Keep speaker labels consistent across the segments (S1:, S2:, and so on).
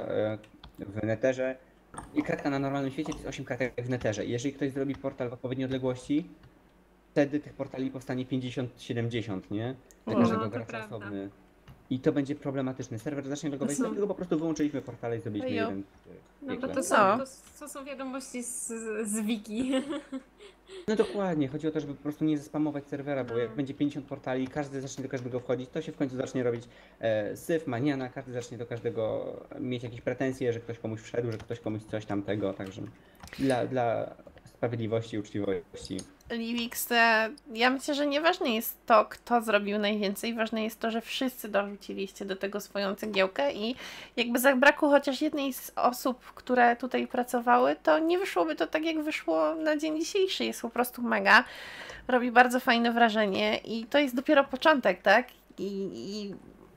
S1: kratka e, w neterze i kratka na normalnym świecie to jest 8 kratek w neterze. Jeżeli ktoś zrobi portal w odpowiedniej odległości, wtedy tych portali powstanie 50-70, nie? Dla
S2: No,
S1: każdego
S3: to
S1: gracza osobny. I to będzie problematyczny. Serwer zacznie logować,
S3: No.
S1: dlatego po prostu wyłączyliśmy portale i zrobiliśmy
S2: Ejo.
S1: jeden.
S3: No bo
S1: ekran.
S3: to są,
S2: No.
S3: to, to są wiadomości z, z wiki.
S1: No dokładnie, chodzi o to, żeby po prostu nie zespamować serwera, bo
S3: No.
S1: jak będzie 50 portali, każdy zacznie do każdego wchodzić, to się w końcu zacznie robić e, syf, maniana, każdy zacznie do każdego mieć jakieś pretensje, że ktoś komuś wszedł, że ktoś komuś coś tamtego, także dla, dla sprawiedliwości i uczciwości.
S2: Livix, e, ja myślę, że nieważne jest to, kto zrobił najwięcej, ważne jest to, że wszyscy dorzuciliście do tego swoją cegiełkę i jakby zabrakło chociaż jednej z osób, które tutaj pracowały, to nie wyszłoby to tak, jak wyszło na dzień dzisiejszy. Jest po prostu mega, robi bardzo fajne wrażenie i to jest dopiero początek, tak? I, i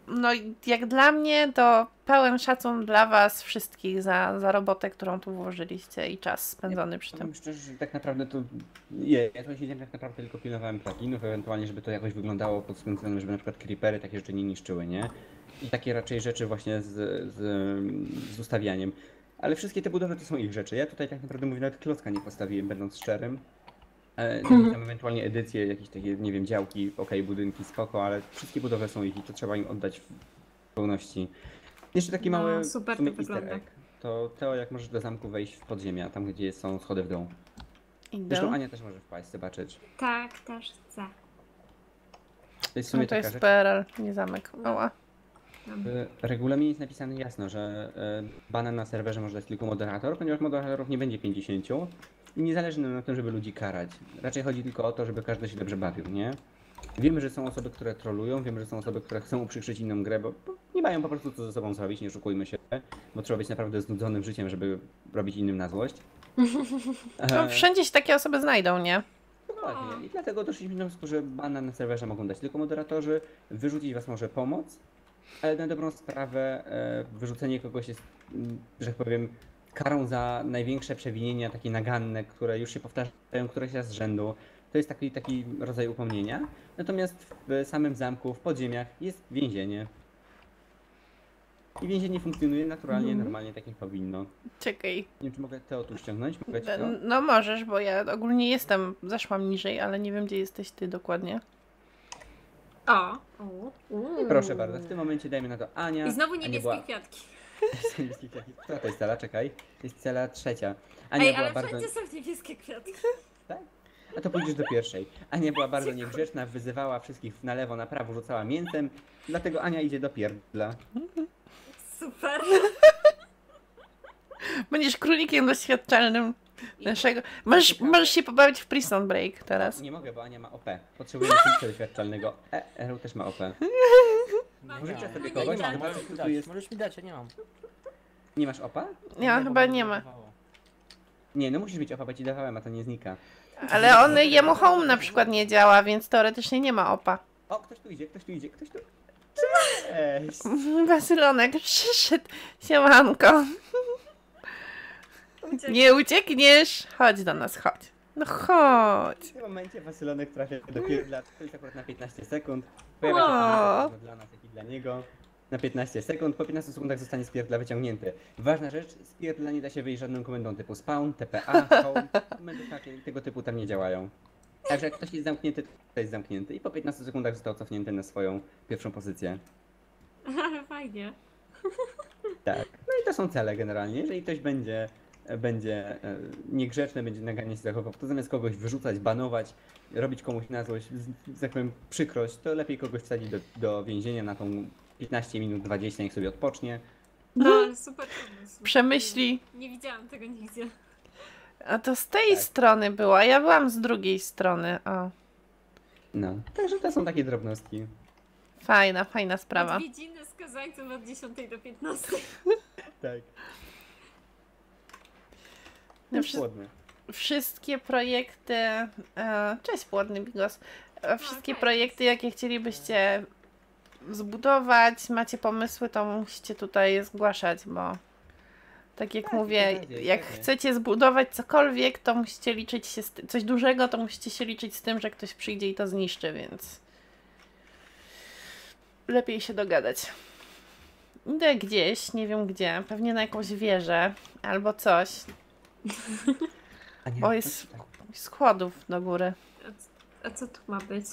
S2: no jak dla mnie, to pełen szacun dla Was wszystkich za, za robotę, którą tu włożyliście i czas spędzony przy tym.
S1: Szczerze, że tak naprawdę to nie, ja to siedziałem tak naprawdę tylko pilnowałem pluginów, ewentualnie żeby to jakoś wyglądało pod względem, żeby na przykład creepery takie rzeczy nie niszczyły, nie? I takie raczej rzeczy właśnie z, z, z ustawianiem. Ale wszystkie te budowle to są ich rzeczy. Ja tutaj tak naprawdę mówię, nawet klocka nie postawiłem, będąc szczerym. E, tam ewentualnie edycje, jakieś takie, nie wiem, działki, okej, budynki, spoko, ale wszystkie budowle są ich i to trzeba im oddać w pełności. Jeszcze taki
S3: No,
S1: mały
S3: super to wygląda.
S1: egg. To Teo, jak możesz do zamku wejść w podziemia, tam gdzie są schody w dół. Zresztą. Ania też może wpaść, zobaczyć.
S3: tak, też chcę.
S1: To jest w sumie
S2: No to jest
S1: rzecz.
S2: PRL, nie zamek. Oła.
S1: W regulaminie jest napisane jasno, że e, banan na serwerze może dać tylko moderator, ponieważ moderatorów nie będzie 50 i nie zależy nam na tym, żeby ludzi karać. Raczej chodzi tylko o to, żeby każdy się dobrze bawił, nie? Wiemy, że są osoby, które trolują, wiemy, że są osoby, które chcą uprzykrzyć inną grę, bo nie mają po prostu co ze sobą zrobić, nie oszukujmy się, bo trzeba być naprawdę znudzonym życiem, żeby robić innym na złość.
S2: No, wszędzie się takie osoby znajdą, nie?
S1: Dokładnie. I dlatego doszliśmy do wniosku, że bana na serwerze mogą dać tylko moderatorzy, wyrzucić was może pomoc, ale na dobrą sprawę e, wyrzucenie kogoś jest, że tak powiem, karą za największe przewinienia, takie naganne, które już się powtarzają któreś raz z rzędu. To jest taki, taki rodzaj upomnienia. Natomiast w samym zamku, w podziemiach jest więzienie. I więzienie funkcjonuje naturalnie,
S2: Mhm.
S1: normalnie tak jak powinno.
S2: Czekaj.
S1: Nie wiem, czy mogę Teo tu ściągnąć? Mogę ci to?
S2: No możesz, bo ja ogólnie jestem, zeszłam niżej, ale nie wiem, gdzie jesteś ty dokładnie.
S3: O. o.
S1: Proszę bardzo, w tym momencie dajmy na to Ania.
S3: I znowu niebieskie
S1: była-
S3: kwiatki.
S1: Która to jest cela? Czekaj. To jest cela trzecia. Ania
S3: Ej,
S1: była
S3: ale
S1: bardzo.
S3: wszędzie są niebieskie kwiatki.
S1: A to pójdziesz do pierwszej. Ania była bardzo niegrzeczna, wyzywała wszystkich na lewo, na prawo, rzucała mięsem. Dlatego Ania idzie do pierdla.
S3: Super.
S2: Będziesz królikiem doświadczalnym naszego. Możesz, możesz się pobawić w Prison Break teraz.
S1: Nie mogę, bo Ania ma OP. Potrzebujemy królika doświadczalnego. E, Eru też ma OP. Pożyczę sobie kogoś,
S3: nie,
S1: kto
S4: Możesz mi
S1: tu
S4: dać,
S1: jest.
S4: możesz mi dać, ja nie mam.
S1: Nie masz OPA?
S2: Ja chyba nie ma.
S1: Nie, no musisz mieć OPA, bo ci dawałem, a to nie znika.
S2: Ale on jemu home na przykład nie działa, więc teoretycznie nie ma opa.
S1: O, ktoś tu idzie, ktoś tu idzie, ktoś tu... Cześć!
S2: Basylonek przyszedł. Siemanko. Nie uciekniesz. Chodź do nas, chodź. No chodź.
S1: W tym momencie Wasylonek trafia do pierdla, to jest akurat na 15 sekund. Pojawia się zarówno dla nas, jak i dla niego. Na 15 sekund, po 15 sekundach zostanie z pierdla wyciągnięty. Ważna rzecz, z pierdla nie da się wyjść żadną komendą typu spawn, TPA, home. Komendy takie, tego typu tam nie działają. Także jak ktoś jest zamknięty, to jest zamknięty. I po 15 sekundach został cofnięty na swoją pierwszą pozycję.
S3: Fajnie.
S1: Tak. No i to są cele generalnie. Jeżeli ktoś będzie, będzie e, niegrzeczny, będzie naganiać się zachował, to zamiast kogoś wyrzucać, banować, robić komuś na złość, z- tak powiem, przykrość, to lepiej kogoś wsadzić do, do więzienia na tą 15 minut, 20, niech sobie odpocznie.
S3: No, ale super pomysł.
S2: Przemyśli.
S3: Nie widziałam tego nigdzie.
S2: A to z tej
S1: Tak.
S2: strony była. Ja byłam z drugiej strony. O.
S1: No. Także to są takie drobnostki.
S2: Fajna, fajna sprawa.
S3: Odwiedziny skazańców od 10 do 15.
S1: Tak.
S2: No, wszy-
S1: chłodne.
S2: wszystkie projekty. E, cześć, płodny bigos. E, wszystkie
S3: cześć.
S2: projekty, jakie chcielibyście zbudować, macie pomysły, to musicie tutaj zgłaszać, bo tak jak
S1: Tak,
S2: mówię, jak chcecie zbudować cokolwiek, to musicie liczyć się z coś dużego, to musicie się liczyć z tym, że ktoś przyjdzie i to zniszczy, więc lepiej się dogadać. idę gdzieś, nie wiem gdzie, pewnie na jakąś wieżę albo coś.
S1: A nie,
S2: Bo
S1: to
S2: jest-
S1: tak.
S2: Schodów do góry.
S3: A, co tu ma być?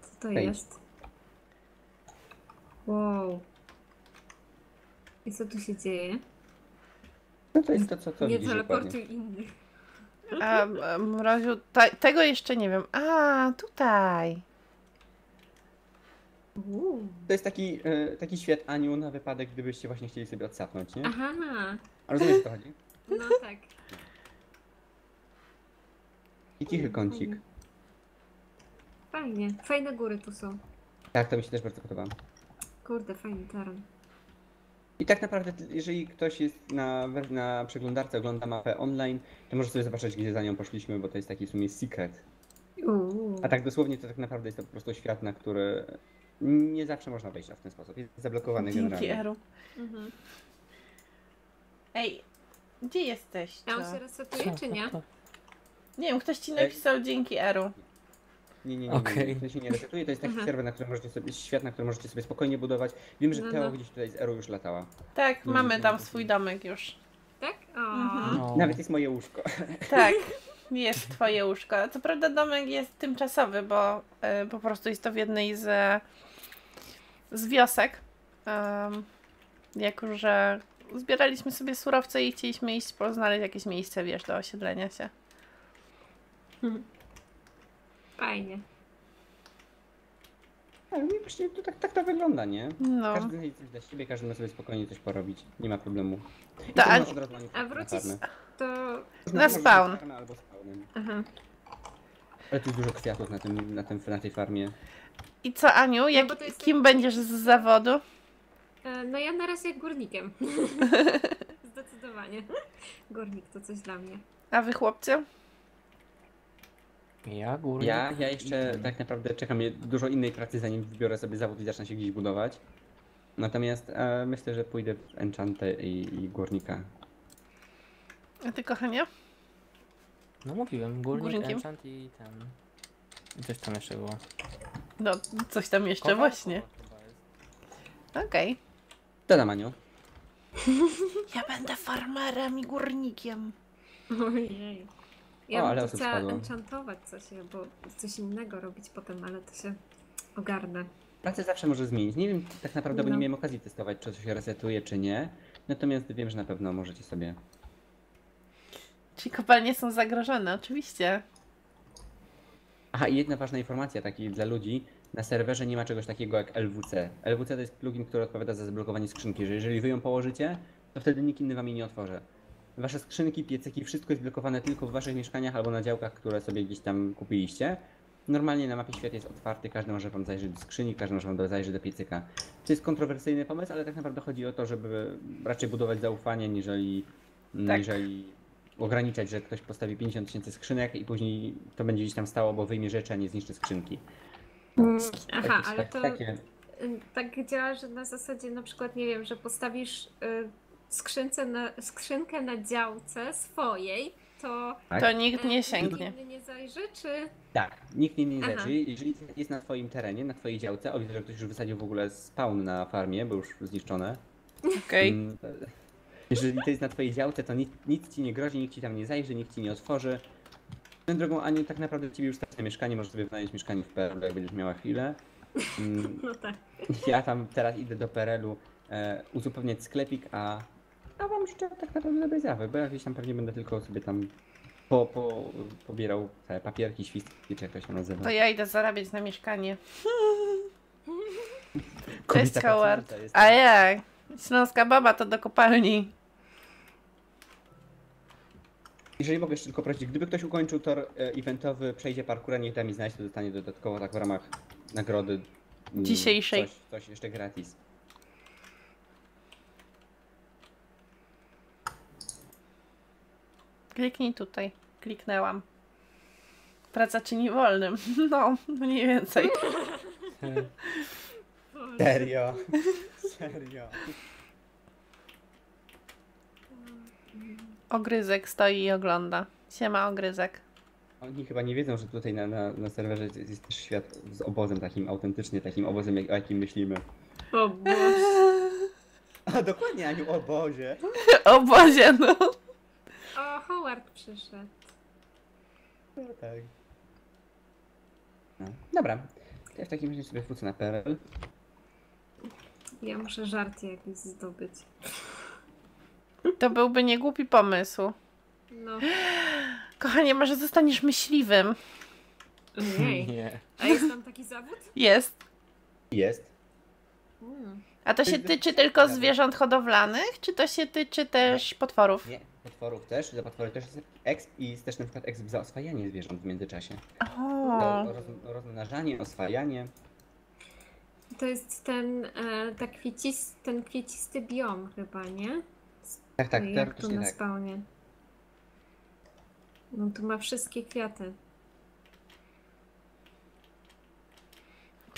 S3: Co to
S1: Wejdź.
S3: jest? Wow. I co tu się dzieje?
S1: No to jest to, co, co
S3: nie
S1: dokładnie.
S3: teleportuj innych.
S2: A, a, Mroziu, ta, tego jeszcze nie wiem. A, tutaj.
S3: Uuu.
S1: To jest taki, e, taki świat Aniu na wypadek, gdybyście właśnie chcieli sobie odsapnąć, nie?
S3: Aha,
S1: A rozumiesz o co chodzi?
S3: No tak.
S1: I cichy kącik.
S3: Fajnie. Fajne góry tu są.
S1: Tak, to mi się też bardzo podoba.
S3: Kurde, fajny teren.
S1: I tak naprawdę, jeżeli ktoś jest na, na przeglądarce, ogląda mapę online, to może sobie zobaczyć, gdzie za nią poszliśmy, bo to jest taki w sumie secret.
S3: Uuu.
S1: A tak dosłownie to tak naprawdę jest to po prostu świat, na który nie zawsze można wejść w ten sposób. Jest zablokowany
S2: Dzięki,
S1: generalnie.
S2: Eru.
S3: Mhm.
S2: Ej, gdzie jesteś?
S3: A on się resetuje, czy nie?
S2: Nie wiem, ktoś ci napisał dzięki Eru.
S1: Nie, nie, nie,
S4: Okej.
S1: nie, to się nie resetuje, to jest taki
S3: Aha.
S1: serwer, na którym możecie sobie, świat, na którym możecie sobie spokojnie budować. Wiem, że
S3: No,
S1: Teo
S3: no.
S1: gdzieś tutaj z Eru już latała.
S2: Tak,
S1: No,
S2: mamy tam swój domek już.
S3: Tak?
S2: Mhm.
S4: No.
S1: Nawet jest moje łóżko.
S2: Tak, jest twoje łóżko. Co prawda domek jest tymczasowy, bo y, po prostu jest to w jednej z, z wiosek. Um, jako, że zbieraliśmy sobie surowce i chcieliśmy iść po znaleźć jakieś miejsce, wiesz, do osiedlenia się.
S3: Fajnie.
S1: Ale mi właśnie to tak, tak to wygląda, nie?
S2: No.
S1: Każdy znajdzie coś dla siebie, każdy ma sobie spokojnie coś porobić. Nie ma problemu. I to
S2: a-
S3: A
S1: na
S3: wrócić to...
S2: Na spawn.
S1: Albo spawnem.
S3: Aha.
S1: Ale tu jest dużo kwiatów na, tym, na, tym, na tej farmie.
S2: I co, Aniu, jak,
S3: bo to jest
S2: kim
S3: tak-
S2: będziesz z zawodu?
S3: E, No ja na razie górnikiem. Zdecydowanie. Górnik to coś dla mnie.
S2: A wy chłopcy?
S4: Ja górnik.
S1: Ja, ja jeszcze tak naprawdę czekam dużo innej pracy, zanim wybiorę sobie zawód i zacznę się gdzieś budować. Natomiast e, myślę, że pójdę w Enchantę i, i Górnika.
S2: A ty, kochanie?
S4: No mówiłem, górnik,
S2: Górnikiem?
S4: enchant i ten... I coś tam jeszcze było.
S2: No, coś tam jeszcze właśnie. Okej.
S1: Co tam, Aniu?
S2: Ja będę farmerem i górnikiem.
S3: Ojej. Ja
S1: O,
S3: bym
S1: ale
S3: tu
S1: osób
S3: chciała
S1: spadło.
S3: enchantować coś, bo coś innego robić potem, ale to się ogarnę.
S1: Pracę zawsze może zmienić. Nie wiem tak naprawdę, bo
S3: No.
S1: nie miałem okazji testować, czy coś się resetuje, czy nie. Natomiast wiem, że na pewno możecie sobie.
S2: Czyli kopalnie są zagrożone, oczywiście.
S1: Aha, i jedna ważna informacja taki dla ludzi. Na serwerze nie ma czegoś takiego jak LWC. LWC to jest plugin, który odpowiada za zablokowanie skrzynki, że jeżeli wy ją położycie, to wtedy nikt inny wam jej nie otworzy. Wasze skrzynki, piecyki, wszystko jest blokowane tylko w waszych mieszkaniach albo na działkach, które sobie gdzieś tam kupiliście. Normalnie na mapie świat jest otwarty, każdy może wam zajrzeć do skrzyni, każdy może wam zajrzeć do piecyka. To jest kontrowersyjny pomysł, ale tak naprawdę chodzi o to, żeby raczej budować zaufanie, niżeli,
S2: Tak.
S1: niżeli ograniczać, że ktoś postawi 50 tysięcy skrzynek i później to będzie gdzieś tam stało, bo wyjmie rzeczy, a nie zniszczy skrzynki.
S3: Aha,
S1: Jakieś
S3: ale to
S1: Takie,
S3: y, tak działa, że na zasadzie na przykład, nie wiem, że postawisz y, skrzynce na, skrzynkę na działce swojej, to
S1: tak?
S2: To nikt nie
S3: y,
S2: sięgnie.
S3: nikt nie zajrzy, czy...
S1: Tak, nikt nie, nie
S3: Aha.
S1: zależy. Jeżeli jest na twoim terenie, na twojej działce, o widzę, że ktoś już wysadził w ogóle spawn na farmie, bo już zniszczone.
S2: Okej.
S1: Mm, to- Jeżeli to jest na twojej działce, to nic, nic ci nie grozi, nikt ci tam nie zajrzy, nikt ci nie otworzy. Swoją drogą, Aniu, tak naprawdę ciebie już stać na mieszkanie, możesz sobie wynająć mieszkanie w PRL, jak będziesz miała chwilę. Mm,
S3: No tak.
S1: Ja tam teraz idę do PRL-u e, uzupełniać sklepik, a, a wam życzę tak naprawdę dobrej zabawy, bo ja gdzieś tam pewnie będę tylko sobie tam po, po, pobierał te papierki, świstki, czy jak to się nazywa.
S2: To ja idę zarabiać na mieszkanie. Cześć, Howard. A jak? Śląska baba to do kopalni.
S1: Jeżeli mogę jeszcze tylko prosić, gdyby ktoś ukończył tor e, eventowy, przejdzie parkura, niech da mi znać, to dostanie dodatkowo tak w ramach nagrody mm,
S2: Dzisiejszej.
S1: Coś, coś jeszcze gratis.
S2: Kliknij tutaj. Kliknęłam. Praca czyni wolnym. No, mniej więcej.
S1: Serio? Serio?
S2: Ogryzek stoi i ogląda. Siema, ogryzek.
S1: Oni chyba nie wiedzą, że tutaj na, na, na serwerze jest, jest też świat z obozem takim autentycznie, takim obozem, jak, o jakim myślimy.
S3: O Boże.
S1: A dokładnie, Aniu, o Boże.
S2: O Bozie, no.
S3: O, Howard przyszedł.
S1: No tak. No, dobra. Ja w takim razie sobie wrócę na PRL.
S3: Ja muszę żarty jakieś zdobyć.
S2: To byłby niegłupi pomysł.
S3: No.
S2: Kochanie, może zostaniesz myśliwym.
S3: Ojej.
S4: Nie.
S3: A jest tam taki zawód?
S2: Jest.
S1: Jest.
S3: Mm.
S2: A to się
S1: Ty-
S2: tyczy tylko zwierząt hodowlanych, czy to się tyczy też potworów?
S1: Nie, potworów też, za potwory też jest exp i jest też na przykład exp za oswajanie zwierząt w międzyczasie.
S2: O,
S1: roz, rozmnażanie, oswajanie.
S3: To jest ten, e, ta kwiecis, ten kwiecisty biom chyba, nie?
S1: Tak, tak,
S3: Jak tu na
S1: tak.
S3: spawnie. No tu ma wszystkie kwiaty.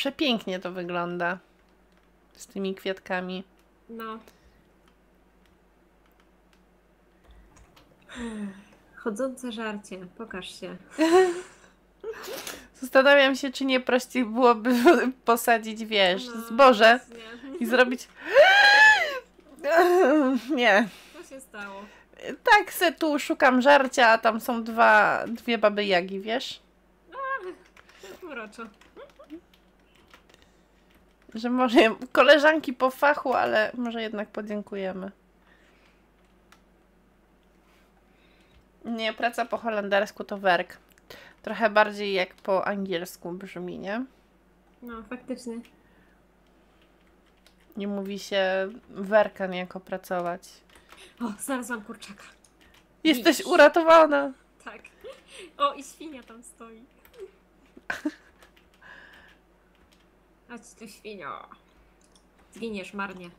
S2: przepięknie to wygląda. Z tymi kwiatkami.
S3: No. Chodzące żarcie, pokaż się.
S2: Zastanawiam się, czy nie prościej byłoby posadzić, wiesz,
S3: No,
S2: zboże i zrobić... Nie.
S3: Się stało?
S2: Tak se tu szukam żarcia, a tam są dwa, dwie baby jagi, wiesz?
S3: Uroczo.
S2: Że może koleżanki po fachu, ale może jednak podziękujemy. Nie, praca po holendersku to werk. Trochę bardziej jak po angielsku brzmi, nie?
S3: No, faktycznie.
S2: Nie mówi się werka niejako pracować.
S3: O, znalazłam kurczaka.
S2: Jesteś
S3: Widzisz.
S2: uratowana!
S3: Tak. O, i świnia tam stoi. Chodź tu, świnio. Zginiesz marnie.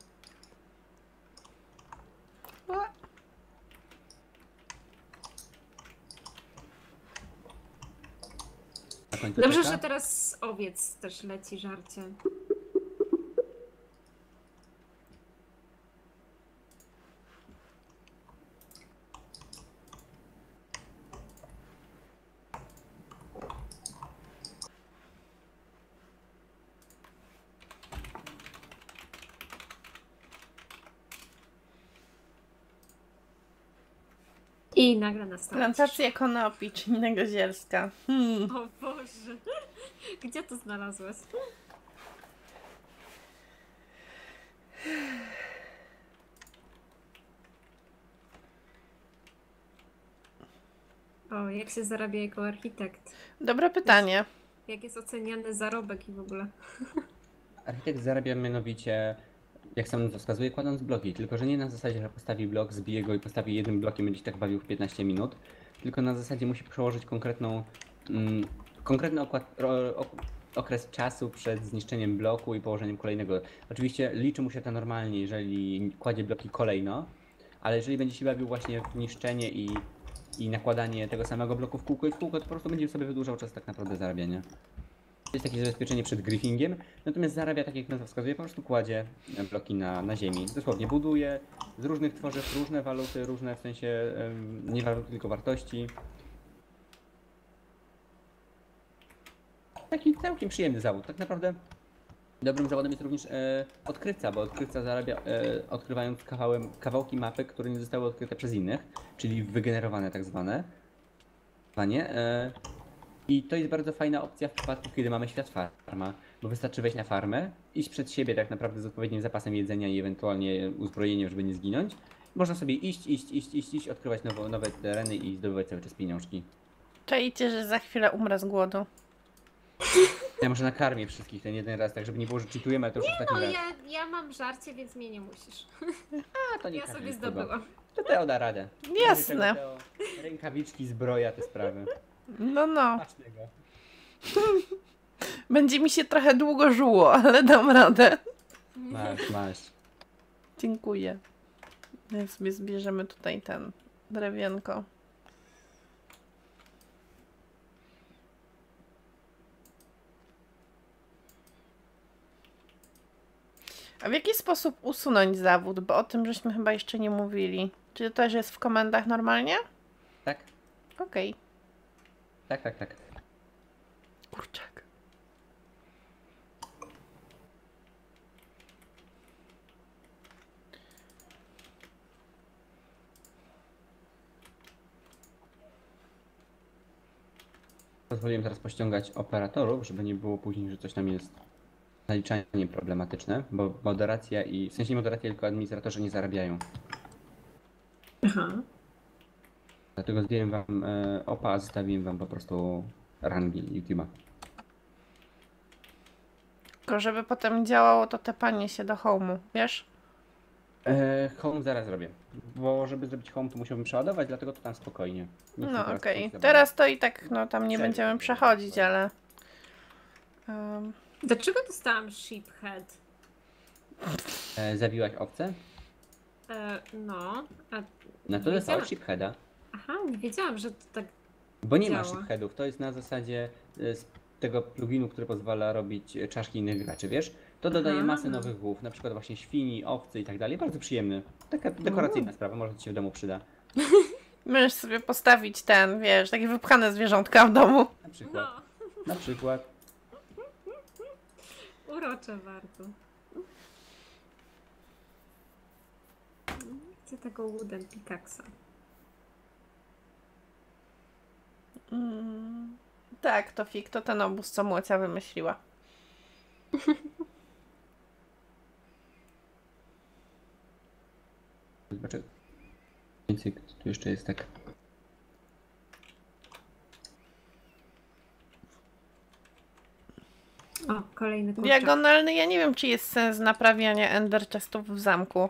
S3: Dobrze, że teraz owiec też leci żarcie. I nagle nastała
S2: Plantacja konopi czy innego zielska. Hmm.
S3: O Boże. Gdzie to znalazłeś? O, jak się zarabia jako architekt?
S2: Dobre pytanie.
S3: Jak jest oceniany zarobek i w ogóle?
S1: Architekt zarabia mianowicie, jak sam wskazuje, kładąc bloki. Tylko, że nie na zasadzie, że postawi blok, zbije go i postawi jednym blokiem, będzie tak bawił w 15 minut. Tylko na zasadzie musi przełożyć konkretną, mm, konkretny okład, ro, ok, okres czasu przed zniszczeniem bloku i położeniem kolejnego. Oczywiście liczy mu się to normalnie, jeżeli kładzie bloki kolejno, ale jeżeli będzie się bawił właśnie w niszczenie i, i nakładanie tego samego bloku w kółko i w kółko, to po prostu będzie sobie wydłużał czas tak naprawdę zarabiania. Jest takie zabezpieczenie przed griffingiem, natomiast zarabia, tak jak nazwa wskazuje, po prostu kładzie bloki na, na ziemi. Dosłownie buduje z różnych tworzyw różne waluty, różne w sensie nie waluty, tylko wartości. Taki całkiem przyjemny zawód. Tak naprawdę dobrym zawodem jest również e, odkrywca, bo odkrywca zarabia e, odkrywając kawałem, kawałki mapy, które nie zostały odkryte przez innych, czyli wygenerowane tak zwane. Zwanie. E, i to jest bardzo fajna opcja w przypadku, kiedy mamy świat farma, bo wystarczy wejść na farmę, iść przed siebie tak naprawdę z odpowiednim zapasem jedzenia i ewentualnie uzbrojeniem, żeby nie zginąć. Można sobie iść, iść, iść, iść, iść odkrywać nowo, nowe tereny i zdobywać cały czas pieniążki.
S2: Czajcie, że za chwilę umrę z głodu.
S1: Ja może nakarmię wszystkich ten jeden raz, tak żeby nie było, że cheatujemy, ale to już ostatni
S3: No
S1: raz.
S3: ja, ja mam żarcie, więc mnie nie musisz.
S1: A, to nie
S3: Ja sobie zdobyłam.
S1: To Teo da radę.
S2: Jasne.
S1: Rękawiczki, zbroja, te sprawy.
S2: No, no. Będzie mi się trochę długo żuło, ale dam radę.
S1: Masz, masz.
S2: Dziękuję. Jak sobie zbierzemy tutaj ten drewienko. A w jaki sposób usunąć zawód? Bo o tym żeśmy chyba jeszcze nie mówili. Czy to też jest w komendach normalnie?
S1: Tak,
S2: Okej.
S1: Tak, tak, tak.
S2: Kurczak.
S1: Pozwoliłem teraz pościągać operatorów, żeby nie było później, że coś tam jest naliczanie problematyczne, bo moderacja i, w sensie nie moderacja, tylko administratorzy nie zarabiają.
S3: Aha.
S1: Dlatego zdjąłem wam e, opa, a zostawiłem wam po prostu rangi YouTube'a.
S2: Tylko żeby potem działało to tepanie się do home'u, wiesz?
S1: E, home zaraz zrobię, bo żeby zrobić home to musiałbym przeładować, dlatego to tam spokojnie. Nie chcę
S2: No
S1: teraz
S2: okej.
S1: pójść za
S2: Teraz to i tak, no tam nie
S1: Serio,
S2: będziemy przechodzić, ale... em,
S3: Dlaczego dostałam sheephead?
S1: E, zabiłaś owce?
S3: E, no, a,
S1: No to
S3: Nie
S1: dostałeś.
S3: Aha, nie wiedziałam, że to tak...
S1: Bo nie ma
S3: Działa.
S1: sheepheadów, to jest na zasadzie e, z tego pluginu, który pozwala robić e, czaszki innych graczy, wiesz? To dodaje
S3: Aha.
S1: masę nowych głów, na przykład właśnie świni, owcy i tak dalej. Bardzo przyjemny. Taka dekoracyjna sprawa, może ci się w domu przyda.
S2: Możesz sobie postawić ten, wiesz, takie wypchane zwierzątka w domu.
S1: Na przykład.
S3: No,
S1: Na przykład.
S3: urocze bardzo. Chcę tego wooden pickaxa.
S2: Mm, tak, to fik, to ten obóz, co Młocia wymyśliła.
S1: Więcej, tu jeszcze jest tak.
S3: O, kolejny kurczak.
S2: Diagonalny, ja nie wiem, czy jest sens naprawiania ender chestów w zamku.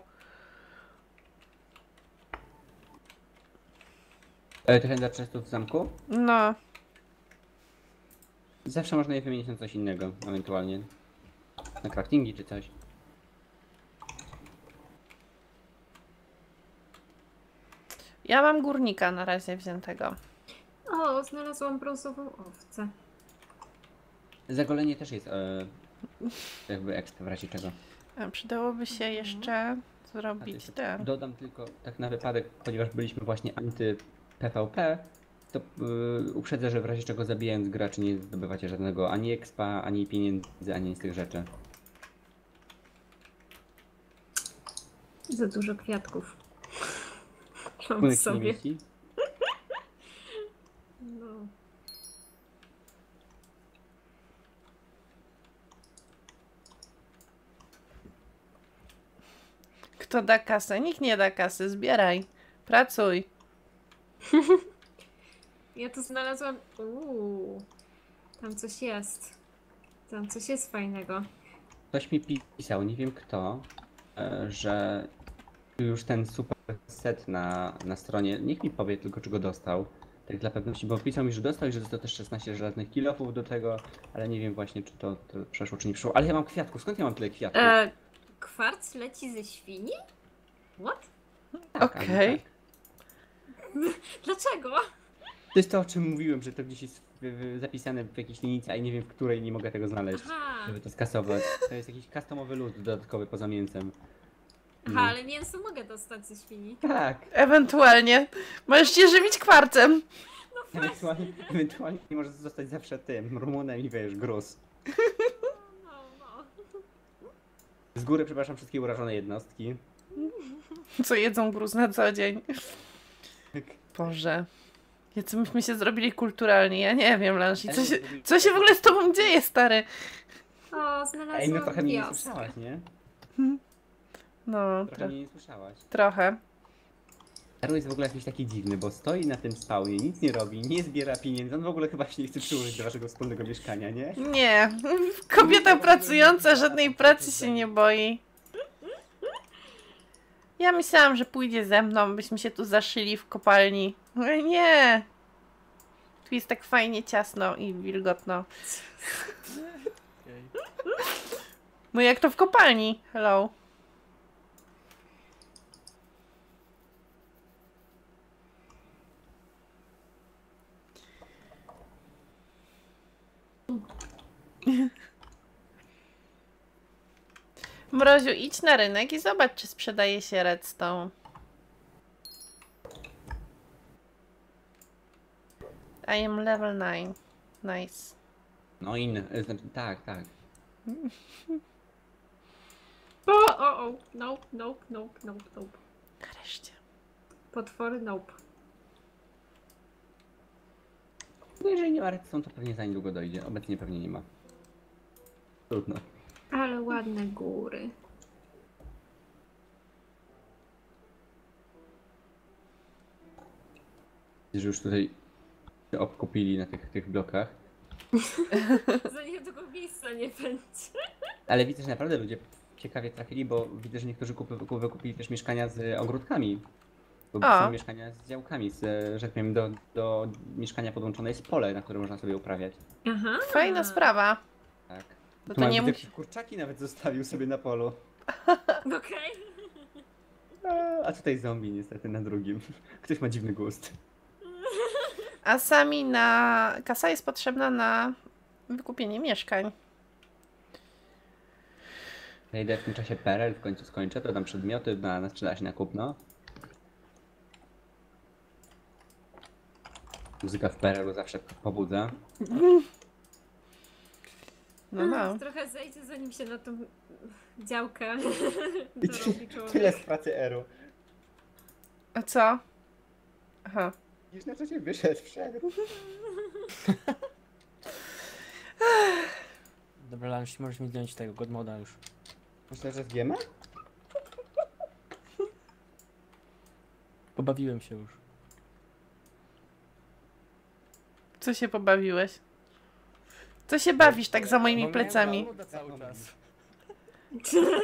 S1: E, tych ender chestów w zamku?
S2: No,
S1: Zawsze można je wymienić na coś innego, ewentualnie. Na craftingi czy coś.
S2: ja mam górnika na razie wziętego.
S3: O, znalazłam brązową owcę.
S1: Zagolenie też jest e, jakby ekstra w razie czego.
S2: A Przydałoby się jeszcze
S1: A
S2: zrobić
S1: jeszcze
S2: ten.
S1: Dodam tylko tak na wypadek, ponieważ byliśmy właśnie anty PvP, to yy, uprzedzę, że w razie czego zabijając graczy nie zdobywacie żadnego ani expa, ani pieniędzy, ani z tych rzeczy.
S3: Za dużo kwiatków. Mam
S1: Płynek
S3: w sobie. No.
S2: Kto da kasę? Nikt nie da kasy, zbieraj. Pracuj.
S3: Ja tu znalazłam. Uuu. Tam coś jest. Tam coś jest fajnego.
S1: Ktoś mi pisał, nie wiem kto, e, że już ten super set na, na stronie, niech mi powie tylko czy go dostał. Tak dla pewności, bo pisał mi, że dostał i że dostał też 16 żelaznych kilofów do tego, ale nie wiem właśnie czy to, to przeszło czy nie przeszło. Ale ja mam kwiatków, skąd ja mam tyle kwiatków?
S3: E, kwarc leci ze świni? What?
S1: Tak,
S2: okej.
S1: tak.
S3: Dlaczego?
S1: To jest to, o czym mówiłem, że to gdzieś jest w- w- zapisane w jakiejś linijce, a nie wiem w której nie mogę tego znaleźć,
S3: Aha.
S1: żeby to skasować. To jest jakiś customowy lód dodatkowy poza mięsem.
S3: Aha, ale mięso mogę dostać ze świni.
S1: Tak,
S2: Ewentualnie. Możesz się żywić kwarcem.
S1: ewentualnie, ewentualnie możesz zostać zawsze tym, rumunem i wiesz, gruz.
S3: No, no.
S1: Z góry przepraszam wszystkie urażone jednostki.
S2: Co jedzą gruz na co dzień. Boże. Jacy myśmy się zrobili kulturalni, ja nie wiem, Lansi. Co się,
S1: Ej,
S2: co się w ogóle z tobą dzieje, stary?
S3: O, znalazłam
S1: Ej, no trochę mnie nie słyszałaś, nie?
S2: No,
S1: Trochę
S2: tro
S1: mnie nie słyszałaś.
S2: trochę.
S1: Arrow jest w ogóle jakiś taki dziwny, bo stoi na tym spawnie, nic nie robi, nie zbiera pieniędzy, on w ogóle chyba się nie chce przyłożyć do waszego wspólnego mieszkania, nie?
S2: Nie. Kobieta pracująca żadnej pracy się nie boi. Ja myślałam, że pójdzie ze mną, byśmy się tu zaszyli w kopalni. Ale nie. Tu jest tak fajnie ciasno i wilgotno. No jak to w kopalni? Hello. Mroziu, idź na rynek i zobacz, czy sprzedaje się redstone. I am level 9. Nice.
S1: No inny, e, znaczy tak, tak.
S3: O, o, o. Nope, nope, nope, nope, nope.
S2: Nareszcie.
S3: Potwory, nope.
S1: No jeżeli nie ma redstone, to pewnie za niedługo dojdzie. Obecnie pewnie nie ma. Trudno.
S3: Ale ładne góry.
S1: Że już tutaj się obkupili na tych, tych blokach.
S3: Za niedługo miejsca nie będzie.
S1: Ale widzę, że naprawdę ludzie ciekawie trafili, bo widzę, że niektórzy wykupili też mieszkania z ogródkami. Bo
S2: A.
S1: są mieszkania z działkami, z, że tak powiem, do, do mieszkania podłączone jest pole, na którym można sobie uprawiać.
S3: Aha.
S2: Fajna sprawa.
S1: Tak.
S2: Bo
S1: Tu
S2: to
S1: mam,
S2: nie musi...
S1: kurczaki nawet zostawił sobie na polu.
S3: Okej.
S1: A, a tutaj zombie niestety na drugim. Ktoś ma dziwny gust.
S2: A sami na... Kasa jest potrzebna na wykupienie mieszkań.
S1: Ja idę w tym czasie PRL w końcu skończę, to dam przedmioty na, na i na kupno. Muzyka w PRL-u zawsze pobudza.
S2: No no.
S3: Trochę zejdzie zanim się na tą działkę dorobi
S1: tyle z pracy Eru.
S2: A co? Aha.
S1: Już na czasie wyszedł, wszedł.
S4: Dobra, Lanż, możesz mi zdjąć tego godmoda już.
S1: Myślę, że zwiemy?
S4: Pobawiłem się już.
S2: Co się pobawiłeś? Co się bawisz tak za moimi plecami?
S4: downloada cały czas.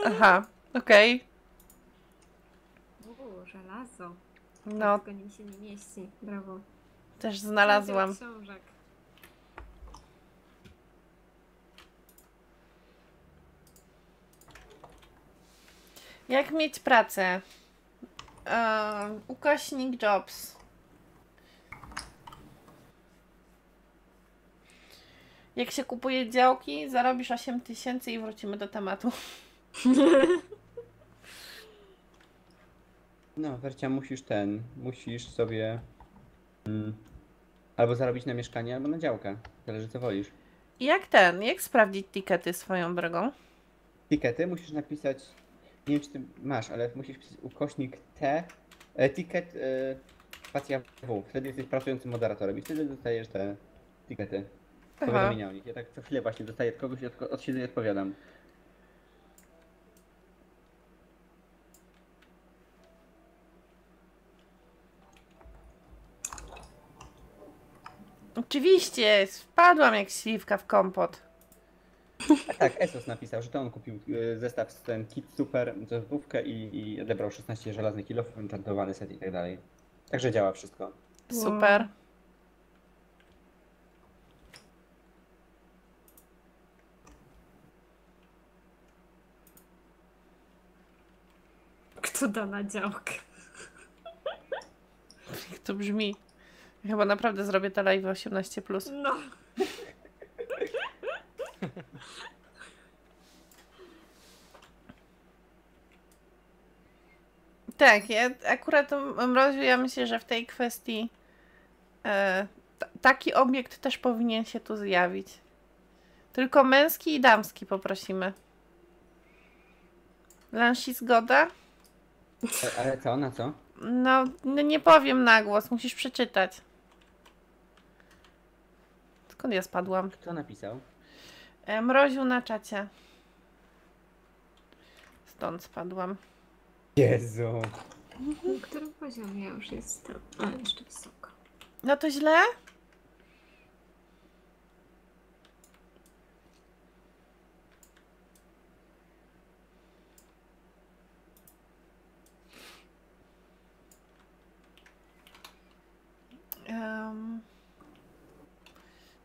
S2: Aha, okej.
S3: O, żelazo.
S2: No,
S3: Tylko nim się nie mieści. Brawo.
S2: też znalazłam.
S3: Książek.
S2: Jak mieć pracę? Um, ukośnik jobs. Jak się kupuje działki, zarobisz 8 tysięcy i wrócimy do tematu.
S1: No, Wercia, musisz ten, musisz sobie mm, albo zarobić na mieszkanie, albo na działkę. Zależy co wolisz.
S2: Jak ten? Jak sprawdzić tikety swoją drogą?
S1: Tikety musisz napisać, nie wiem czy ty masz, ale musisz pisać ukośnik T, e, ticket, e, spacja W. Wtedy jesteś pracującym moderatorem i wtedy dostajesz te tikety. Powiadomienia o nich. Ja tak co chwilę właśnie dostaję od kogoś i od, od siebie odpowiadam.
S2: Oczywiście, wpadłam jak śliwka w kompot.
S1: A tak, Esos napisał, że to on kupił e, zestaw z ten kit super, zestawówkę i, i odebrał 16 żelaznych kilofów, enchantowany set i tak dalej. Także działa wszystko.
S2: Super.
S3: Kto da na działkę?
S2: Jak to brzmi. Chyba naprawdę zrobię te live 18.
S3: No.
S2: Tak, ja akurat Mroziu, ja myślę, że w tej kwestii e, taki obiekt też powinien się tu zjawić. Tylko męski i damski poprosimy. Lansi zgoda?
S1: E, Ale co, na co?
S2: No, no nie powiem na głos, musisz przeczytać. Skąd ja spadłam?
S1: Kto napisał?
S2: E, Mroziu na czacie. Stąd spadłam.
S1: Jezu.
S3: Na którym poziomie ja już jestem? A, jeszcze wysoko.
S2: No to źle? Um,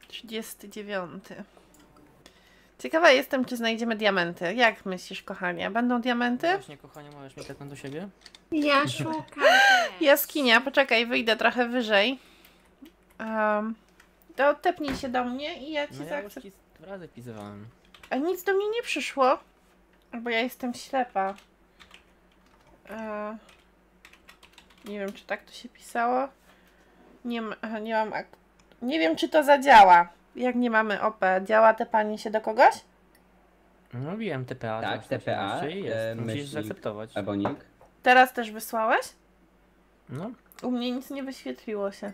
S2: 39. Ciekawa jestem, czy znajdziemy diamenty. Jak myślisz, kochanie? Będą diamenty?
S4: Właśnie, kochanie, możesz mi klepnąć do siebie?
S3: Ja szukam.
S2: Jaskinia, poczekaj, wyjdę trochę wyżej. Um, to tepnij się do mnie i ja ci
S4: No ja
S2: zaakceptuję.
S4: dwa razy pisywałem.
S2: A nic do mnie nie przyszło. Albo ja jestem ślepa. E, nie wiem, czy tak to się pisało. Nie, nie mam. Nie wiem, czy to zadziała. Jak nie mamy OP, działa te pani się do kogoś?
S4: No wiem, TPA.
S1: Tak, TPA, e,
S4: Musisz zaakceptować.
S1: Abonik.
S2: Teraz też wysłałeś?
S4: No,
S2: U mnie nic nie wyświetliło się.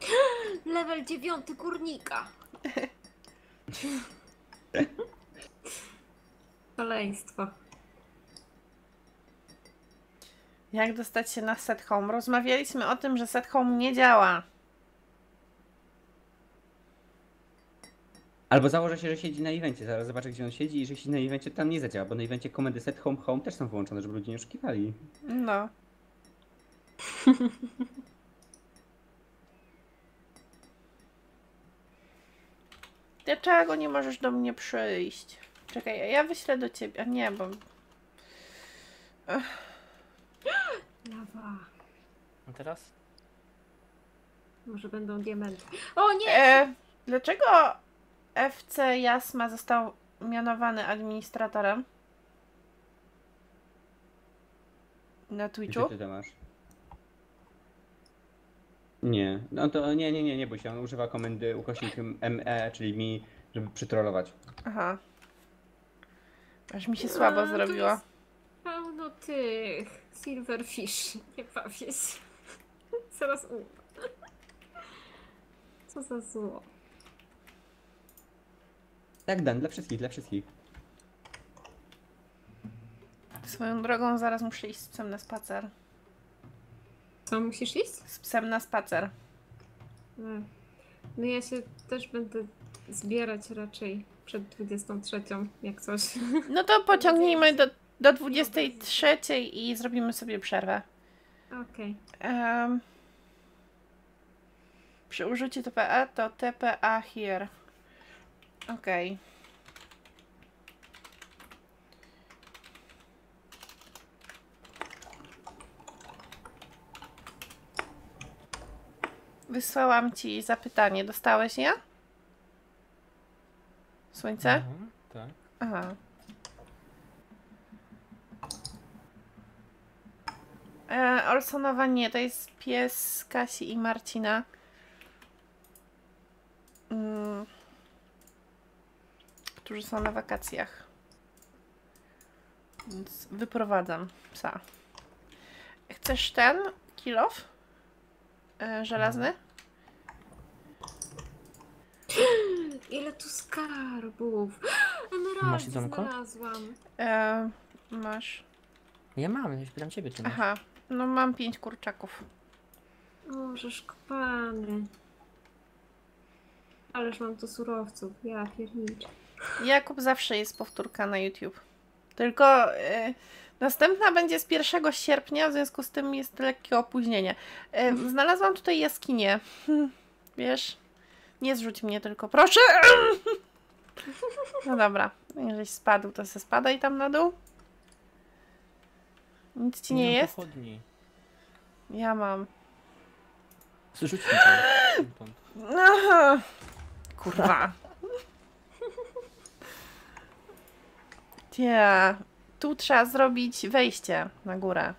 S3: Level 9 górnika. Szaleństwo.
S2: Jak dostać się na set home? Rozmawialiśmy o tym, że set home nie działa.
S1: Albo założę się, że siedzi na evencie, zaraz zobaczę gdzie on siedzi i że siedzi na evencie, tam nie zadziała, bo na evencie komendy set home home też są wyłączone, żeby ludzie nie oszukiwali.
S2: No. Dlaczego nie możesz do mnie przyjść? Czekaj, ja wyślę do ciebie. A nie, bo.
S3: Lawa.
S4: A teraz?
S3: Może będą diamenty. O nie!
S2: E, dlaczego FC Jasma został mianowany administratorem? Na Twitchu?
S1: Gdzie ty to masz? Nie, no to nie, nie, nie, nie bój się, on używa komendy ukośnik ME, czyli mi, żeby przytrollować.
S2: Aha. Aż mi się słabo
S3: A,
S2: zrobiło.
S3: jest Pełno tych silverfish. Nie bawię się. Zaraz umrę. Co za zło.
S1: Tak, Dan, dla wszystkich, dla wszystkich.
S2: Swoją drogą zaraz muszę iść z psem na spacer.
S3: Co, musisz iść?
S2: Z psem na spacer.
S3: Nie. No ja się też będę zbierać raczej przed 23, jak coś.
S2: No to pociągnijmy do, do 23 i zrobimy sobie przerwę.
S3: Okej.
S2: Em, przy użyciu TPA to TPA here. Okej. Wysłałam ci zapytanie. Dostałeś je? Słońce?
S4: Mhm, tak.
S2: Aha. E, Olsonowa nie, to jest pies Kasi i Marcina. Mm. Którzy są na wakacjach. Więc wyprowadzam psa. Chcesz ten kilof? E, żelazny?
S3: Ile tu skarbów! Emeraldy
S4: Masz jedzonko?
S3: znalazłam.
S2: E, masz.
S4: Ja mam, ja się pytam ciebie, czy masz.
S2: Aha. No mam pięć kurczaków.
S3: O, żeszkopany. Ależ mam tu surowców. Ja pierniczę.
S2: Jakub zawsze jest powtórka na YouTube. Tylko e, następna będzie z 1 sierpnia, w związku z tym jest lekkie opóźnienie. E, znalazłam tutaj jaskinię. Wiesz? Nie zrzuć mnie tylko, proszę! No dobra, jeżeli spadł, to se spadaj tam na dół. Nic ci nie
S4: mam
S2: jest?
S4: pochodni.
S2: Ja mam.
S4: Zrzuć mi to.
S2: Aha. Kurwa. Nie. Tu trzeba zrobić wejście na górę.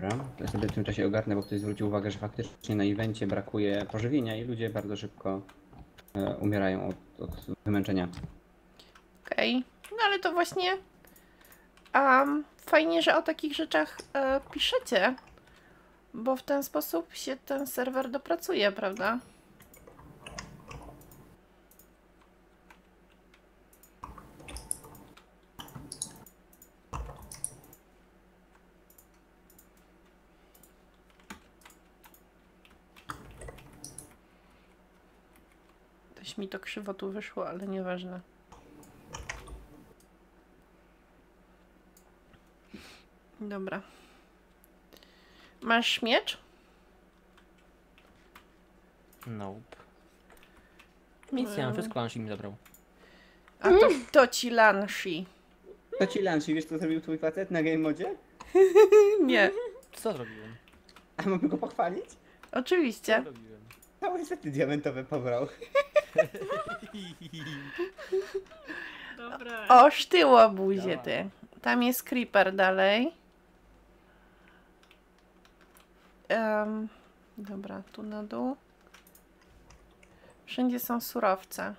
S1: Dobra, ja sobie w tym czasie ogarnę, bo ktoś zwrócił uwagę, że faktycznie na evencie brakuje pożywienia i ludzie bardzo szybko e, umierają od, od wymęczenia.
S2: Okej. No ale to właśnie. Um, fajnie, że o takich rzeczach e, piszecie. Bo w ten sposób się ten serwer dopracuje, prawda? Mi to krzywo tu wyszło, ale nieważne. Dobra. Masz miecz?
S4: Nope. Nic nie mam, wszystko Lanshi mi zabrał.
S2: A to, to ci Lanshi.
S1: To ci Lanshi, wiesz co zrobił twój facet na game modzie?
S2: Nie,
S4: Co zrobiłem?
S1: A mamy go pochwalić?
S4: Co
S2: oczywiście.
S4: zrobiłem?
S1: Całe sety diamentowe pobrał.
S3: Dobra.
S2: Oż ty łobuzie ty. Tam jest creeper dalej. Em, dobra, tu na dół. Wszędzie są surowce.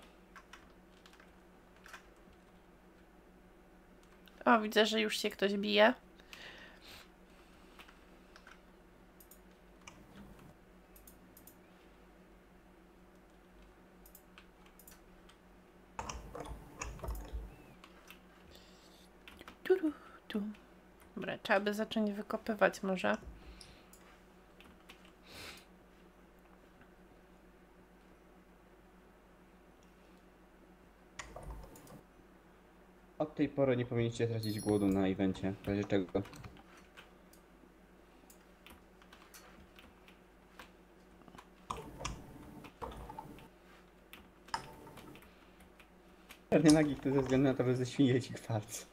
S2: O, widzę, że już się ktoś bije. Turu, tu. Dobra, trzeba by zacząć wykopywać może.
S1: Od tej pory nie powinniście tracić głodu na evencie, w razie czego. Czarny magik to ze względu na to, że ze świnie ci kwarc.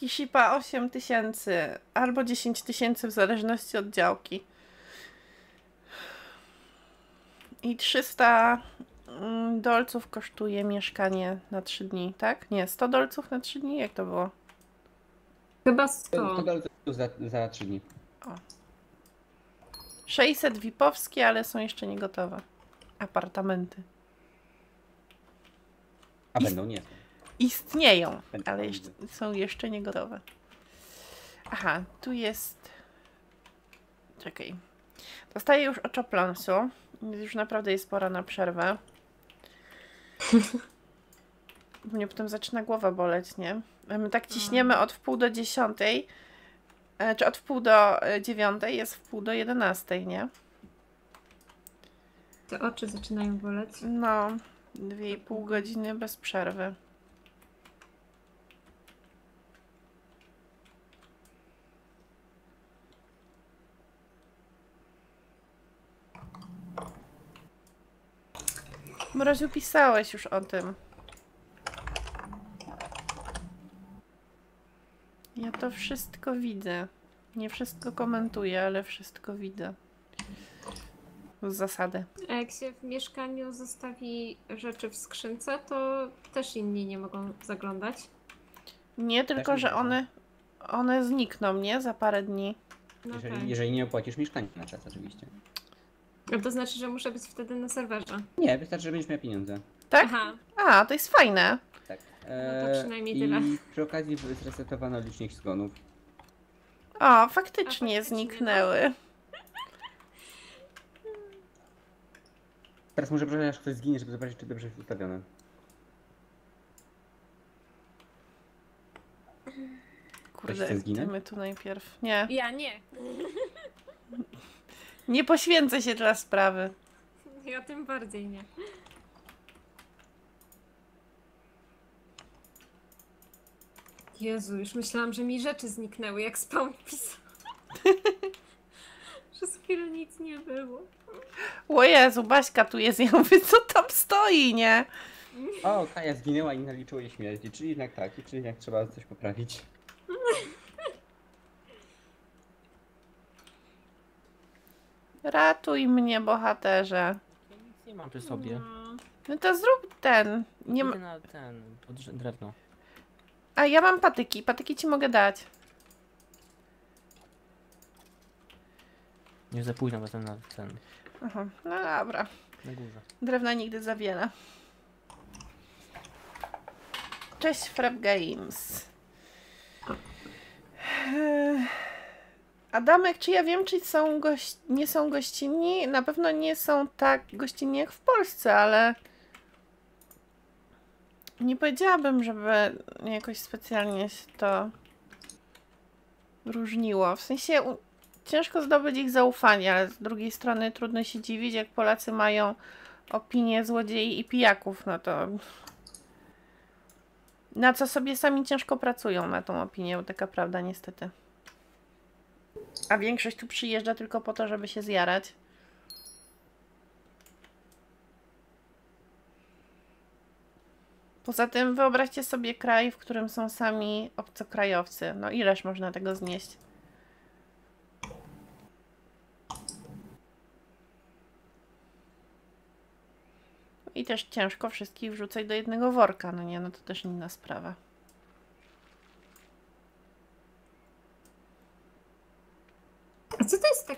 S2: Kishipa 8 tysięcy albo 10 tysięcy w zależności od działki. I 300 mm, dolców kosztuje mieszkanie na 3 dni, tak? Nie, 100 dolców na 3 dni? Jak to było?
S3: Chyba
S1: To,
S3: 100.
S1: to dalej za, za 3 dni.
S2: 600 VIP-owskie, ale są jeszcze nie gotowe. Apartamenty.
S1: A
S2: I-
S1: będą, nie.
S2: Istnieją, ale jeszcze, są jeszcze nie gotowe. Aha, tu jest. Czekaj. Dostaję już oczopląsu. Już naprawdę jest pora na przerwę. Mnie potem zaczyna głowa boleć, nie? My tak ciśniemy od wpół do dziesiątej. e, Czy od wpół do e, dziewiątej jest wpół do jedenastej, nie?
S3: Te oczy zaczynają boleć.
S2: No, dwie i pół godziny bez przerwy. Mroziu, pisałeś już o tym. Ja to wszystko widzę. Nie wszystko komentuję, ale wszystko widzę. Z zasady.
S3: A jak się w mieszkaniu zostawi rzeczy w skrzynce, to też inni nie mogą zaglądać.
S2: Nie, tylko że one, one znikną, nie? Za parę dni.
S3: No
S1: Jeżeli,
S3: tak.
S1: jeżeli nie opłacisz mieszkania na czas, oczywiście.
S3: A to znaczy, że muszę być wtedy na serwerze.
S1: Nie, wystarczy, że będziesz miał pieniądze.
S2: Tak?
S3: Aha,
S2: A, to jest fajne.
S1: Tak.
S3: No to przynajmniej
S1: i
S3: tyle.
S1: przy okazji zresetowano licznik zgonów.
S2: O,
S3: A,
S2: faktycznie
S3: faktycznie,
S2: zniknęły.
S1: Teraz może proszę, aż ktoś zginie, żeby zobaczyć, czy dobrze jest ustawione.
S2: Kurde,
S1: zginąć?
S2: my tu najpierw. Nie,
S3: ja nie.
S2: Nie poświęcę się dla sprawy.
S3: Ja tym bardziej nie. Jezu, już myślałam, że mi rzeczy zniknęły, jak spawn pisał. Przez chwilę nic nie było.
S2: O Jezu, Baśka tu jest, ja mówię, co tam stoi, nie?
S1: O, Kaja zginęła i naliczyło jej śmierci, czyli jednak tak, czyli jednak trzeba coś poprawić.
S2: Ratuj mnie, bohaterze.
S4: Ja nic nie mam przy sobie.
S3: No.
S2: No to zrób ten. Nie ma...
S4: Na ten, pod drewno.
S2: A ja mam patyki, patyki ci mogę dać.
S4: Nie za późno, bo jestem na ten,
S2: Aha, no dobra.
S4: na górze.
S2: Drewna nigdy za wiele. Cześć Frep Games. Adamek, czy ja wiem, czy są goś... nie są gościnni? Na pewno nie są tak gościnni jak w Polsce, ale nie powiedziałabym, żeby jakoś specjalnie się to różniło. W sensie u... ciężko zdobyć ich zaufanie, ale z drugiej strony trudno się dziwić, jak Polacy mają opinię złodziei i pijaków, no to na co sobie sami ciężko pracują na tą opinię, taka prawda niestety. A większość tu przyjeżdża tylko po to, żeby się zjarać. Poza tym wyobraźcie sobie kraj, w którym są sami obcokrajowcy. No ileż można tego znieść? I też ciężko wszystkich wrzucać do jednego worka, no nie, no to też inna sprawa.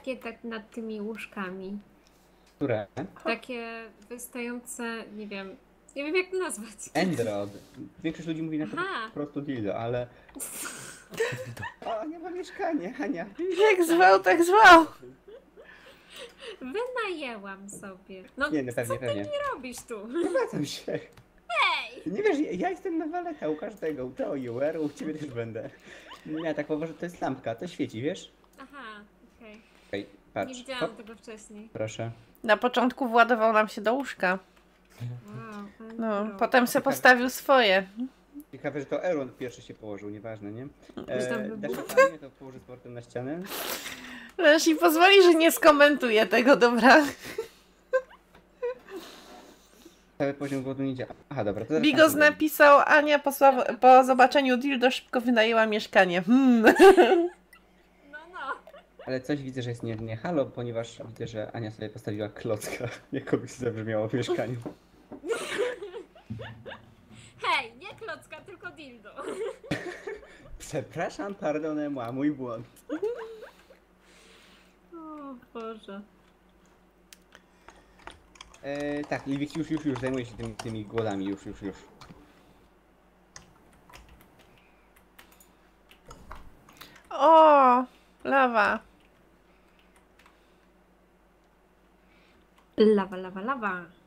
S3: Takie tak nad tymi łóżkami?
S1: Które?
S3: Takie wystające, nie wiem, nie wiem jak to nazwać.
S1: Endrod. Większość ludzi mówi na to
S3: Aha.
S1: po prostu dildo, ale... O, nie ma mieszkania, Ania.
S2: Jak zwał, tak zwał.
S3: Wynajęłam sobie. No
S1: Nie, no pewnie,
S3: co ty
S1: pewnie.
S3: mi robisz tu?
S1: Wracam się. Nie wiesz, ja, ja jestem na waleta u każdego, u Teo i u Eru, u ciebie też będę. Nie, tak poważnie, to jest lampka, to świeci, wiesz?
S3: Aha, okej.
S1: Okej,
S3: Nie
S1: patrz.
S3: widziałam
S1: Hop,
S3: tego wcześniej.
S1: proszę.
S2: Na początku władował nam się do łóżka.
S3: Wow,
S2: No,
S3: Endro.
S2: potem se postawił swoje.
S1: Ciekawe, że to Erun pierwszy się położył, nieważne, nie? E,
S3: by
S1: dasz to położę z portem na ścianę.
S2: Leż i pozwoli, że nie skomentuje tego, dobra.
S1: Cały poziom głodu nie działa. Aha, dobra, to
S2: Bigos napisał, Ania po, po zobaczeniu dildo szybko wynajęła mieszkanie. Hmm.
S1: Ale coś widzę, że jest nie, nie halo, ponieważ widzę, że Ania sobie postawiła klocka, jakoby się zabrzmiało w mieszkaniu.
S3: Hej, nie klocka, tylko dildo.
S1: Przepraszam, pardonnez-moi, mój błąd.
S3: O Boże.
S1: E, tak, Liwik już, już, już zajmuje się tymi, tymi głodami, już, już, już.
S2: O, lawa.
S3: Lawa, lawa, lawa.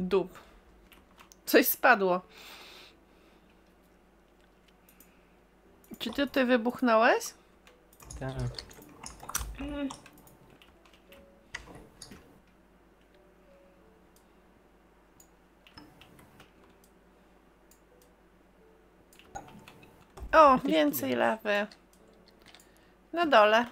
S2: Dup. Coś spadło. Czy ty, ty wybuchnąłeś?
S4: Tak.
S2: O, więcej lawy. Na dole.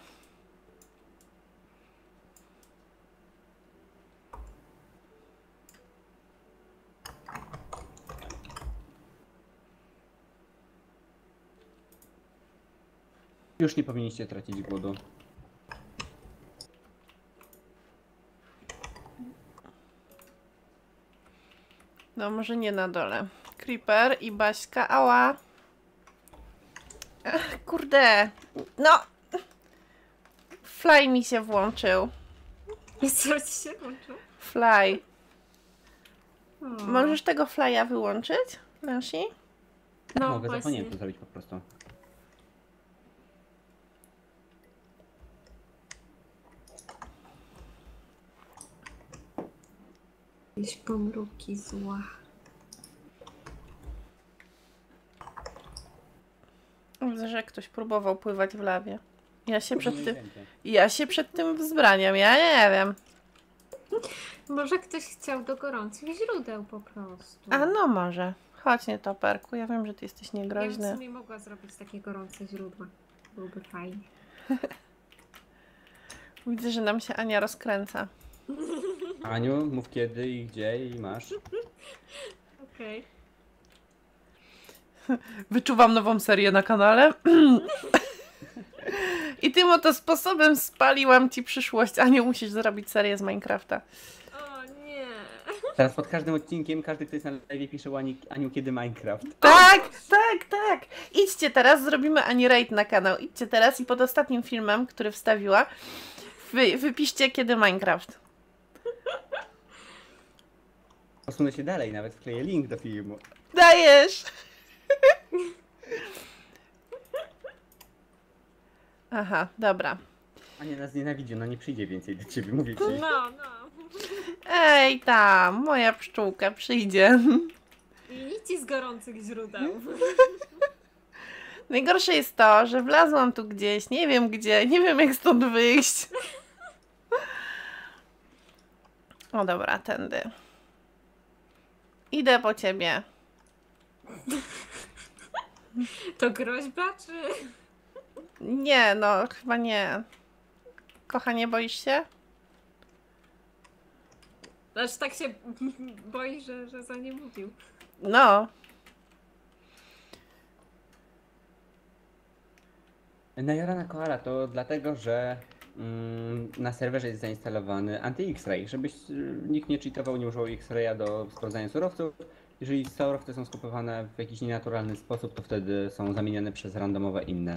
S1: Już nie powinniście tracić głodu.
S2: No, może nie na dole. Creeper i Baśka. Ała. Ach, kurde. No. Fly mi się włączył.
S3: Co ci się włączył?
S2: Fly.
S3: O.
S2: Możesz tego fly'a wyłączyć, Lansi?
S3: No
S1: Mogę,
S3: właśnie.
S1: zapomniałem to zrobić po prostu.
S3: Jakieś pomruki zła.
S2: Widzę, że ktoś próbował pływać w lawie. Ja się przed tym, ja się przed tym wzbraniam, ja nie wiem.
S3: Może ktoś chciał do gorących źródeł po prostu.
S2: A no może. Chodź, nie toperku, ja wiem, że ty jesteś
S3: Ja bym w
S2: niegroźny.
S3: sumie mogła zrobić takie gorące źródła. Byłoby fajnie.
S2: Widzę, że nam się Ania rozkręca.
S1: Aniu, mów kiedy i gdzie i masz.
S3: Okej.
S2: Wyczuwam nową serię na kanale. I tym oto sposobem spaliłam ci przyszłość. Aniu, musisz zrobić serię z Minecrafta.
S3: O nie.
S1: Teraz pod każdym odcinkiem, każdy, kto jest na live pisze Ani, Aniu kiedy Minecraft.
S2: Tak, tak, tak. Idźcie teraz, zrobimy Ani raid na kanał. Idźcie teraz i pod ostatnim filmem, który wstawiła, wy, wypiszcie kiedy Minecraft.
S1: Posunę się dalej, nawet wkleję link do filmu.
S2: Dajesz! Aha, dobra.
S1: Ania nas nienawidzi, ona nie przyjdzie więcej do ciebie, mówię ci.
S3: No, no.
S2: Ej, tam, moja pszczółka przyjdzie.
S3: I nic z gorących źródeł.
S2: Najgorsze jest to, że wlazłam tu gdzieś, nie wiem gdzie, nie wiem jak stąd wyjść. O dobra, tędy. Idę po ciebie.
S3: To groźba, czy...
S2: Nie, no chyba nie. Kochanie, boisz się?
S3: Aż tak się boi, że, że za nie mówił.
S2: No.
S1: Najorana Koala to dlatego, że na serwerze jest zainstalowany anti-X-ray, żebyś y, nikt nie cheatował, nie używał X-raya do sprawdzania surowców. Jeżeli surowce są skupowane w jakiś nienaturalny sposób, to wtedy są zamieniane przez randomowe inne.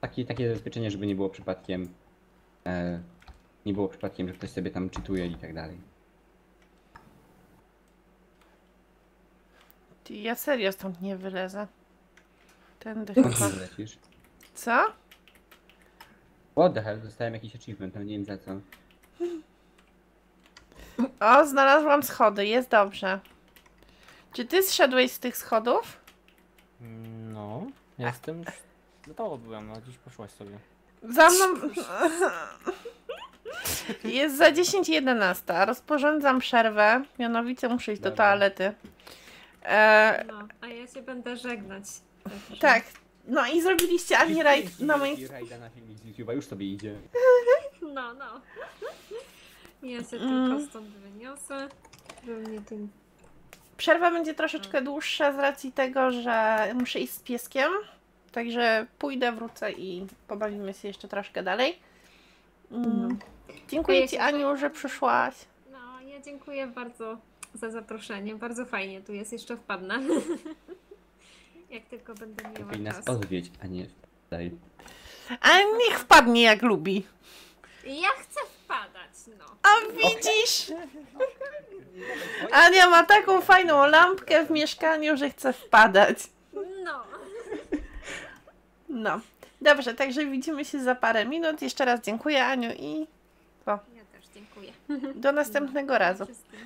S1: Takie, takie zabezpieczenie, żeby nie było przypadkiem e, nie było przypadkiem, że ktoś sobie tam czytuje i tak dalej.
S2: Ja serio stąd nie wylezę. Tędy chyba. Co?
S1: What the hell? Dostałem jakiś achievement, ale nie wiem za co.
S2: O, znalazłam schody, jest dobrze. Czy ty zszedłeś z tych schodów?
S4: No, ja jestem... Do tobą byłem, a dziś poszłaś sobie.
S2: Za mną. Jest za 10.11. Rozporządzam przerwę. Mianowicie muszę iść do toalety. E,
S3: No, a ja się będę żegnać. Także-
S2: tak. No i zrobiliście ani rajd na moich.
S1: Rajda na filmik z YouTube'a już sobie idzie.
S3: No, no. Ja się
S2: Mm.
S3: tylko stąd wyniosę. Żeby mnie tu...
S2: Przerwa będzie troszeczkę dłuższa z racji tego, że muszę iść z pieskiem. Także pójdę, wrócę i pobawimy się jeszcze troszkę dalej. Mm.
S3: No.
S2: Dziękuję
S3: Ja
S2: Ci, Aniu, że przyszłaś.
S3: No, ja dziękuję bardzo za zaproszenie. Bardzo fajnie tu jest, jeszcze wpadnę. Jak tylko będę miała
S1: Lepiej nas
S3: czas.
S1: odwiedź, a nie wdaj.
S2: A niech wpadnie jak lubi.
S3: Ja chcę wpadać, no.
S2: A widzisz? Ania ma taką fajną lampkę w mieszkaniu, że chce wpadać.
S3: No.
S2: No. Dobrze, także widzimy się za parę minut. Jeszcze raz dziękuję Aniu i
S3: Ja też dziękuję.
S2: do następnego razu.
S3: Wszystkim.